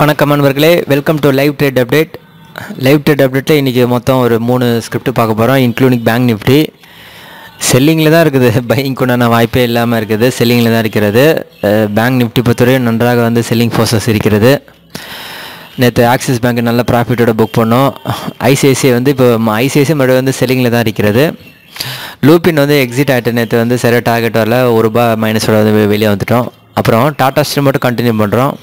வணக்கம் நண்பர்களே welcome to live trade update live trade அப்டேட்டில் இன்றைக்கி மொத்தம் ஒரு மூணு ஸ்கிரிப்ட் பார்க்க போகிறோம் இன்க்ளூடிங் பேங்க் நிஃப்டி செல்லிங்கில் தான் இருக்குது பையிங் உண்டான வாய்ப்பே இல்லாமல் இருக்குது செல்லிங்கில் தான் இருக்கிறது. பேங்க் நிஃப்டி பொறுத்தவரையும் நன்றாக வந்து செல்லிங் ஃபோர்ஸஸ் இருக்கிறது. நேற்று ஆக்சிஸ் பேங்க் நல்ல ப்ராஃபிட்டோட புக் பண்ணோம். ஐசிஐசிஐ வந்து இப்போ ஐசிஐசிஐ மறுபடியும் வந்து செல்லிங்கில் தான் இருக்கிறது. லூப்பின் வந்து எக்ஸிட் ஆகிட்டு நேற்று வந்து சரியாக டார்கெட் வரல ஒரு ரூபா மைனஸோட வந்து வெளியே வந்துட்டோம். அப்புறம் டாடா ஸ்டீல் மட்டும் கண்டினியூ பண்ணுறோம்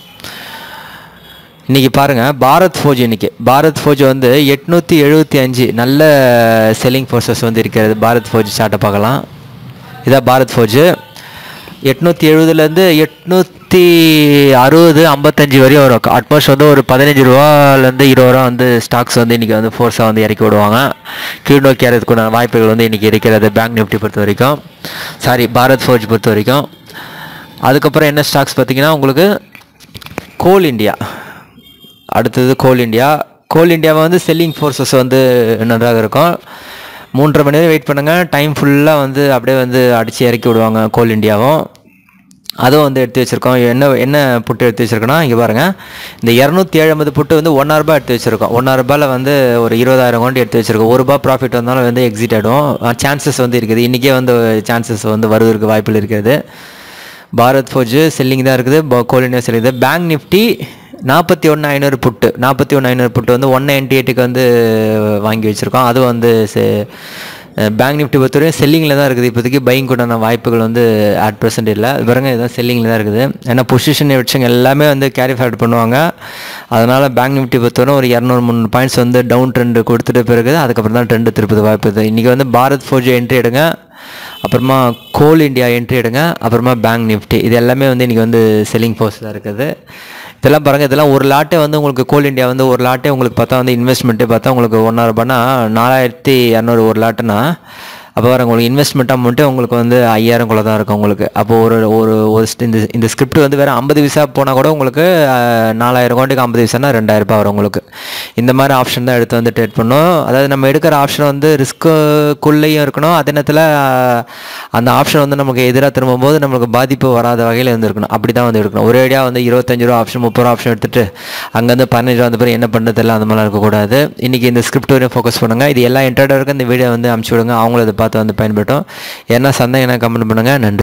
இன்றைக்கி பாருங்கள் பாரத் ஃபோஜ் இன்றைக்கி பாரத் ஃபோஜ் வந்து எட்நூற்றி எழுபத்தி அஞ்சு நல்ல செல்லிங் ஃபோர்ஸஸ் வந்து இருக்கிறது. பாரத் ஃபோஜ் சார்ட்டை பார்க்கலாம். இதான் பாரத் ஃபோஜ். எட்நூற்றி எழுபதுலேருந்து எட்நூற்றி அறுபது ஐம்பத்தஞ்சு வரையும் வரும். அட்மோஸ்ட் வந்து ஒரு பதினஞ்சு ரூபாலேருந்து இருபது ரூபா வந்து ஸ்டாக்ஸ் வந்து இன்றைக்கி வந்து ஃபோர்ஸாக வந்து இறக்கி விடுவாங்க. கீழ் நோக்கி இறதுக்குண்டான வாய்ப்புகள் வந்து இன்றைக்கி இருக்கிறது பேங்க் நிஃப்டி பொறுத்த வரைக்கும். சாரி பாரத் ஃபோஜ் பொறுத்த வரைக்கும். அதுக்கப்புறம் என்ன ஸ்டாக்ஸ் பார்த்தீங்கன்னா உங்களுக்கு கோல் இந்தியா அடுத்தது கோல் இண்டியா கோல் இந்தியாவை வந்து செல்லிங் ஃபோர்ஸஸ் வந்து நன்றாக இருக்கும். மூன்றரை மணி நேரம் வெயிட் பண்ணுங்கள் டைம் ஃபுல்லாக வந்து அப்படியே வந்து அடித்து இறக்கி விடுவாங்க கோல் இந்தியாவும் அதுவும் வந்து எடுத்து வச்சுருக்கோம். என்ன என்ன புட்டு எடுத்து வச்சுருக்கோன்னா இங்கே பாருங்கள் இந்த இரநூத்தி ஏழம்பது புட்டு வந்து ஒன்றா எடுத்து வச்சுருக்கோம். ஒன்றா ரூபாயில் வந்து ஒரு இருபதாயிரம் கொண்டு எடுத்து வச்சுருக்கோம். ஒரு ரூபா ப்ராஃபிட் வந்தாலும் வந்து எக்ஸிட் ஆகிடும் சான்சஸ் வந்து இருக்குது. இன்றைக்கே வந்து சான்சஸ் வந்து வருவதற்கு வாய்ப்புகள் இருக்கிறது. பாரத் ஃபோர்ஜு செல்லிங் தான் இருக்குது. Coal India selling bank Nifty நாற்பத்தி ஒன்று ஐநூறு புட்டு. நாற்பத்தி ஒன்று ஐநூறு புட்டு வந்து ஒன் நைன்டி எயிட்டுக்கு வந்து வாங்கி வச்சுருக்கோம். அதுவும் வந்து பேங்க் நிஃப்டி பொறுத்தவரையும் செல்லிங்கில் தான் இருக்குது. இப்போதைக்கு பையிங் கூடான வாய்ப்புகள் வந்து அட் ப்ரெசென்ட் இல்லை. அது பாருங்க இதுதான் செல்லிங்கில் தான் இருக்குது. ஏன்னா பொசிஷன் வச்சவங்க எல்லாமே வந்து கேரி ஃபார்வர்ட் பண்ணுவாங்க. அதனால் பேங்க் நிஃப்டி பொறுத்தவரை ஒரு இரநூறு முந்நூறு பாயிண்ட்ஸ் வந்து டவுன் ட்ரெண்டு கொடுத்துட்டு பிறகு அதுக்கப்புறம் தான் ட்ரெண்டு திருப்பது வாய்ப்பு இருக்குது. இன்றைக்கி வந்து பாரத் ஃபோர்ஜி என்ட்ரி எடுங்க. அப்புறமா கோல் இந்தியா என்ட்ரி எடுங்க. அப்புறமா பேங்க் நிஃப்டி இது எல்லாமே வந்து இன்றைக்கி வந்து செல்லிங் ஃபோர்ஸ் தான் இருக்குது. இதெல்லாம் பாருங்கள் இதெல்லாம் ஒரு லாட்டே வந்து உங்களுக்கு கோல் இண்டியா வந்து ஒரு லாட்டே உங்களுக்கு பார்த்தா வந்து இன்வெஸ்ட்மெண்ட்டே பார்த்தா உங்களுக்கு ஒன்றரை ரூபாய்னா நாலாயிரத்தி இரநூறு ஒரு லாட்டுனா அப்போ வர உங்களுக்கு இன்வெஸ்ட்மெண்ட் அமௌண்ட்டு உங்களுக்கு வந்து ஐயாயிரம் குள்ள தான் இருக்கும் உங்களுக்கு. அப்போ ஒரு ஒரு ஒரு இந்த இந்த ஸ்கிரிப்ட் வந்து வேறு ஐம்பது விசா போனால் கூட உங்களுக்கு நாலாயிரம் கோண்டுக்கு ஐம்பது விசானா ரெண்டாயிரம் ரூபாய் வரும் உங்களுக்கு. இந்த மாதிரி ஆப்ஷன் தான் எடுத்து வந்து ட்ரேட் பண்ணும். அதாவது நம்ம எடுக்கிற ஆப்ஷன் வந்து ரிஸ்க்குள்ளேயும் இருக்கணும். அதே நேரத்தில் அந்த ஆப்ஷன் வந்து நமக்கு எதிராக திரும்பும்போது நம்மளுக்கு பாதிப்பு வராத வகையில் வந்து இருக்கணும். அப்படி தான் வந்து எடுக்கணும். ஒரே வந்து இருபத்தஞ்சு ரூபா ஆப்ஷன் முப்பது ரூபா ஆப்ஷன் எடுத்துட்டு அங்கேருந்து பதினஞ்சு ரூபா வந்த பிறகு என்ன பண்ணுறது எல்லாம் அந்த மாதிரிலாம் இருக்கக்கூடாது. இன்றைக்கி இந்த ஸ்கிரிப்ட் வரையும் ஃபோக்கஸ் பண்ணுங்கள் இது எல்லா இன்டர்டருக்கு இந்த வீடியோ வந்து அமுச்சு விடுங்க. அவங்களும் இதை பார்த்து வந்து பயன்பட்டோம் என்ன சந்தேகம் கமெண்ட் பண்ணுங்கள் நன்றி.